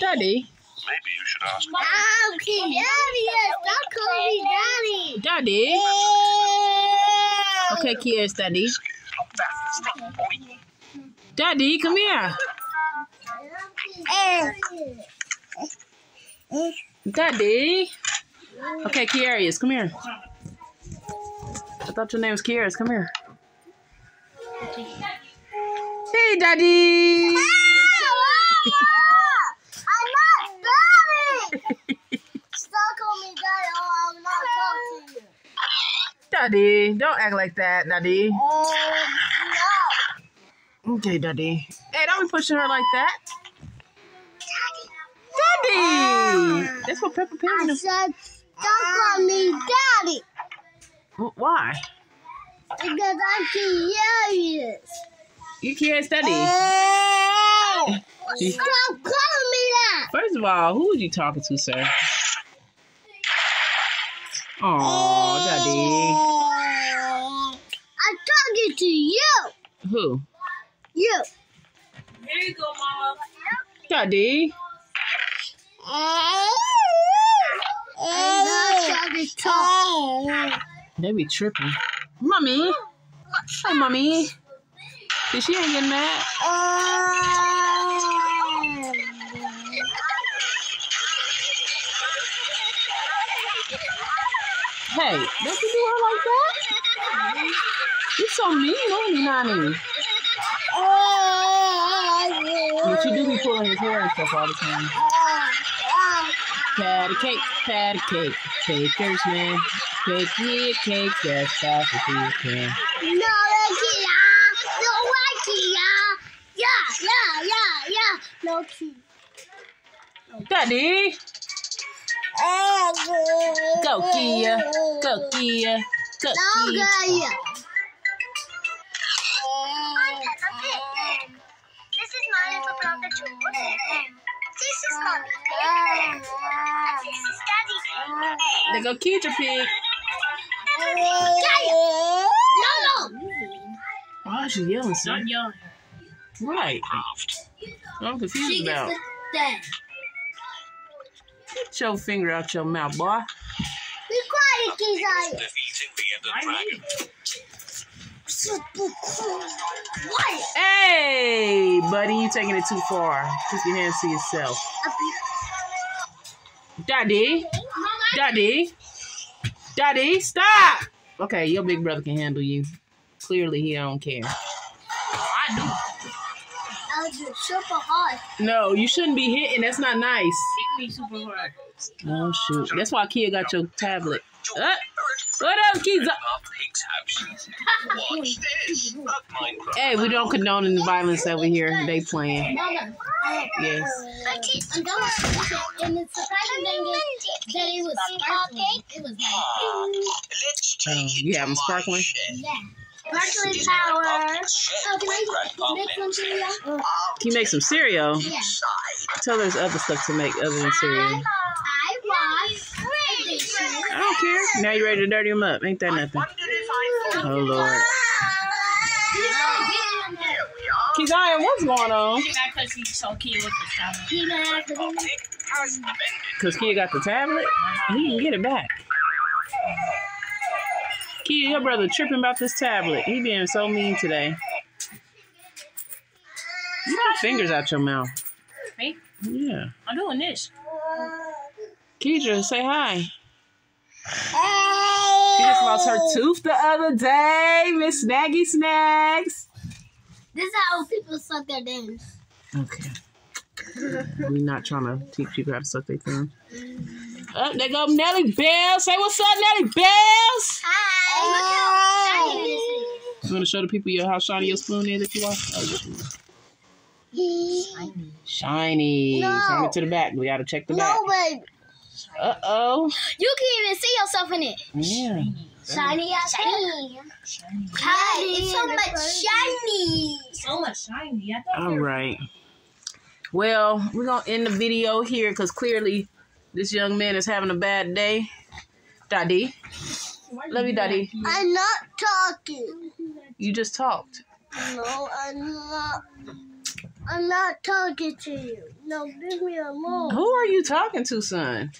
Daddy. Maybe you should ask. Ah, I'm curious. Don't call me daddy. Daddy. Okay, Kia's daddy. Daddy, come here. Daddy. Okay, Kiarius, come here. I thought your name was Kiarius. Come here. Hey, Daddy. I'm not daddy. Stop calling me daddy or I'm not talking to you. Daddy, don't act like that, Daddy. Oh, no. Okay, Daddy. Hey, don't be pushing her like that. Daddy. Daddy, That's what Peppa Pig I is. said, don't call me daddy Why? because I'm curious. You can't study. You- Stop calling me that. First of all, who are you talking to, sir? Oh, Daddy. I'm to you. Who? You. Here you go, Mama. Daddy. I'm not talking. They be tripping. Mommy. Hey, mommy. See, she ain't getting mad. Oh. Hey, don't you do her like that? You so mean, you, Nani? But you do be pulling his hair and stuff all the time. Patty cake, patty cake, bakers, man. Bake me a cake as fast as you can. No, Kia. No, Kia? Yeah, yeah, yeah, yeah. No, Kia. Daddy, go Kia, go Kia, go No, Kia. Little brother This is Mommy Pig. And this is Daddy Pig. They go Keitra Pig. No, no. Why is she yelling, son? Not young. Right. I'm confused about. Dad. Get your finger out your mouth, boy. Be quiet, Kia. Defeating the Ender Dragon. What? Hey, buddy, you taking it too far. Keep your hands to yourself. Daddy, Daddy, Daddy, stop. Okay, your big brother can handle you. Clearly, he don't care. I do! I was super hard. No, you shouldn't be hitting. That's not nice. Hit me super hard. Oh shoot, that's why Kia got your tablet. Uh, what up, Kia? Peppa Pig's house. Watch this. Not Minecraft. Hey, we don't condone any violence over here. They playing. Mama. Yes. I'm going to and it's surprising thing is that it was sparkling. It was like, Let's take Oh, you to have 'em my sparkling? yeah. Sparkling This is my power. Oh, can where I Grandpa make some cereal? Can you make some cereal? Yeah. Tell there's other stuff to make other than cereal. I was I don't care. Now you ready to dirty them up? Ain't that nothing? Wondered if I thought Oh Lord. here we. Keziah, what's going on? Because she's so cute with the stomach. Peppa Pig Cause Kia got the tablet. He can get it back. Kia, your brother tripping about this tablet. He being so mean today. You got fingers out your mouth. Me? Yeah. I'm doing this. Keidra, say hi. She just lost her tooth the other day, Miss Snaggy Snags. This is how people suck their dance. Okay. We're not trying to teach people how to suck their thumb. Mm. Up there go Nelly Bells. Say what's up, Nelly Bells. Hi. Look how shiny this You want to show the people your, how shiny your spoon is if you want? Oh, is. Shiny. No. Turn it to the back. We got to check the back. No, baby. Uh oh. You can't even see yourself in it. Yeah. Shiny, shiny. Shiny. Shiny. It's so much shiny. So much shiny. I thought All they were- right. Well, we're going to end the video here because clearly this young man is having a bad day. Daddy, Love you, Daddy. I'm not talking. you just talked. No, I'm not. I'm not talking to you. No, give me a remote. Who are you talking to, son?